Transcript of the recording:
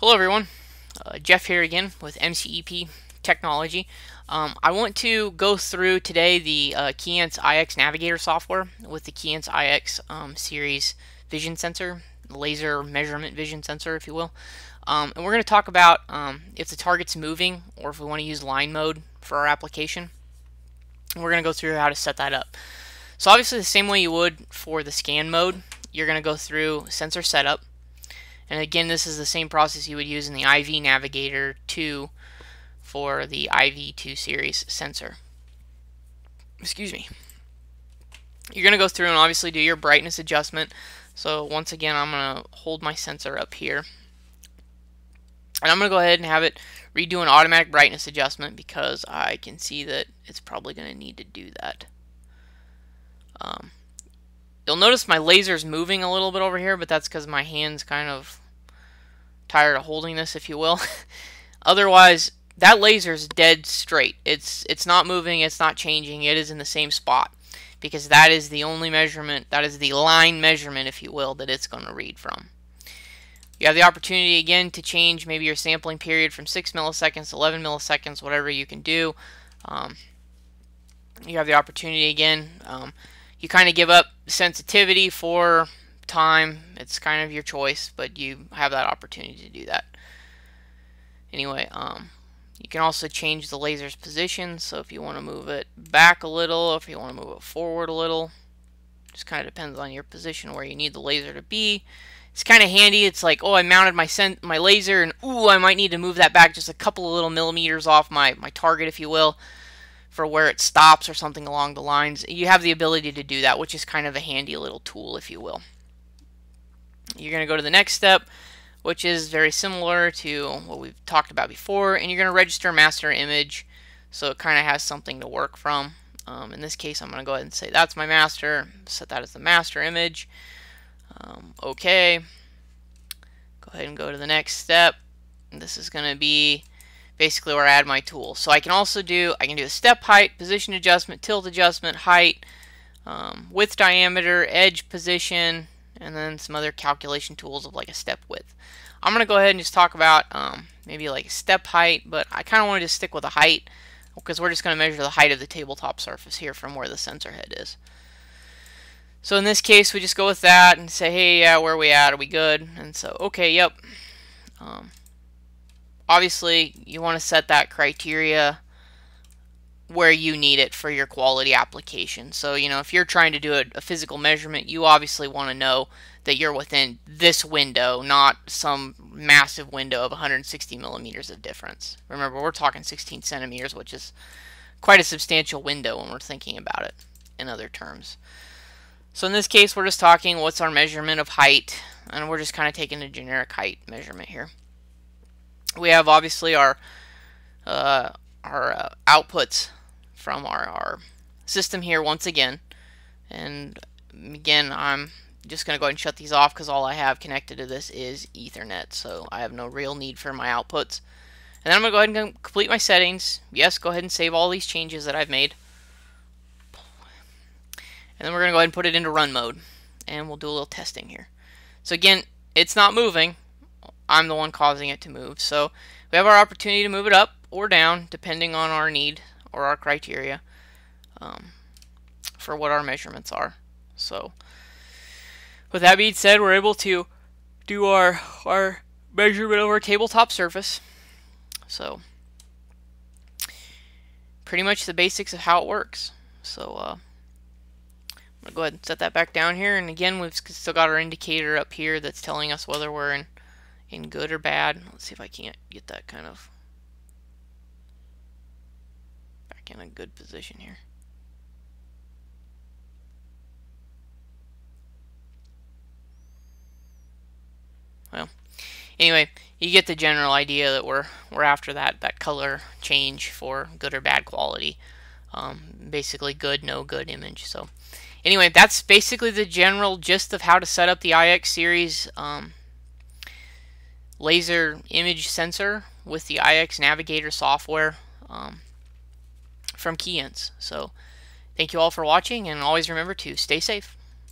Hello everyone, uh, Jeff here again with MCEP Technology. Um, I want to go through today the uh, Keyence IX Navigator software with the Keyence IX um, series vision sensor, laser measurement vision sensor if you will. Um, and we're going to talk about um, if the target's moving or if we want to use line mode for our application. And we're going to go through how to set that up. So obviously the same way you would for the scan mode, you're going to go through sensor setup and again, this is the same process you would use in the IV Navigator 2 for the IV2 series sensor. Excuse me. You're going to go through and obviously do your brightness adjustment. So once again, I'm going to hold my sensor up here. And I'm going to go ahead and have it redo an automatic brightness adjustment because I can see that it's probably going to need to do that. Um, you'll notice my laser's moving a little bit over here, but that's because my hand's kind of tired of holding this, if you will. Otherwise, that laser is dead straight. It's it's not moving, it's not changing, it is in the same spot. Because that is the only measurement, that is the line measurement, if you will, that it's going to read from. You have the opportunity again to change maybe your sampling period from 6 milliseconds to 11 milliseconds, whatever you can do. Um, you have the opportunity again. Um, you kind of give up sensitivity for time. It's kind of your choice, but you have that opportunity to do that. Anyway, um, you can also change the laser's position. So if you want to move it back a little, if you want to move it forward a little, just kind of depends on your position where you need the laser to be. It's kind of handy. It's like, oh, I mounted my my laser, and ooh, I might need to move that back just a couple of little millimeters off my, my target, if you will, for where it stops or something along the lines. You have the ability to do that, which is kind of a handy little tool, if you will. You're going to go to the next step, which is very similar to what we've talked about before, and you're going to register a master image so it kind of has something to work from. Um, in this case, I'm going to go ahead and say that's my master, set that as the master image. Um, okay. Go ahead and go to the next step. This is going to be basically where I add my tool. So I can also do, I can do a step height, position adjustment, tilt adjustment, height, um, width diameter, edge position, and then some other calculation tools of like a step width. I'm going to go ahead and just talk about um, maybe like step height, but I kind of wanted to stick with a height because we're just going to measure the height of the tabletop surface here from where the sensor head is. So in this case, we just go with that and say, hey, yeah, where are we at? Are we good? And so, okay, yep. Um, obviously, you want to set that criteria where you need it for your quality application. So, you know, if you're trying to do a, a physical measurement, you obviously want to know that you're within this window, not some massive window of 160 millimeters of difference. Remember, we're talking 16 centimeters, which is quite a substantial window when we're thinking about it in other terms. So in this case, we're just talking what's our measurement of height, and we're just kind of taking a generic height measurement here. We have obviously our uh, our uh, outputs from our, our system here once again. And again, I'm just going to go ahead and shut these off because all I have connected to this is Ethernet. So I have no real need for my outputs. And then I'm going to go ahead and complete my settings. Yes, go ahead and save all these changes that I've made. And then we're going to go ahead and put it into run mode. And we'll do a little testing here. So again, it's not moving. I'm the one causing it to move. So we have our opportunity to move it up or down depending on our need or our criteria um, for what our measurements are. So with that being said, we're able to do our, our measurement of our tabletop surface. So pretty much the basics of how it works. So uh, I'm going to go ahead and set that back down here. And again, we've still got our indicator up here that's telling us whether we're in, in good or bad. Let's see if I can't get that kind of in a good position here. Well, anyway, you get the general idea that we're we're after that that color change for good or bad quality. Um, basically, good, no good image. So, anyway, that's basically the general gist of how to set up the IX series um, laser image sensor with the IX Navigator software. Um, from Keyence. So thank you all for watching and always remember to stay safe.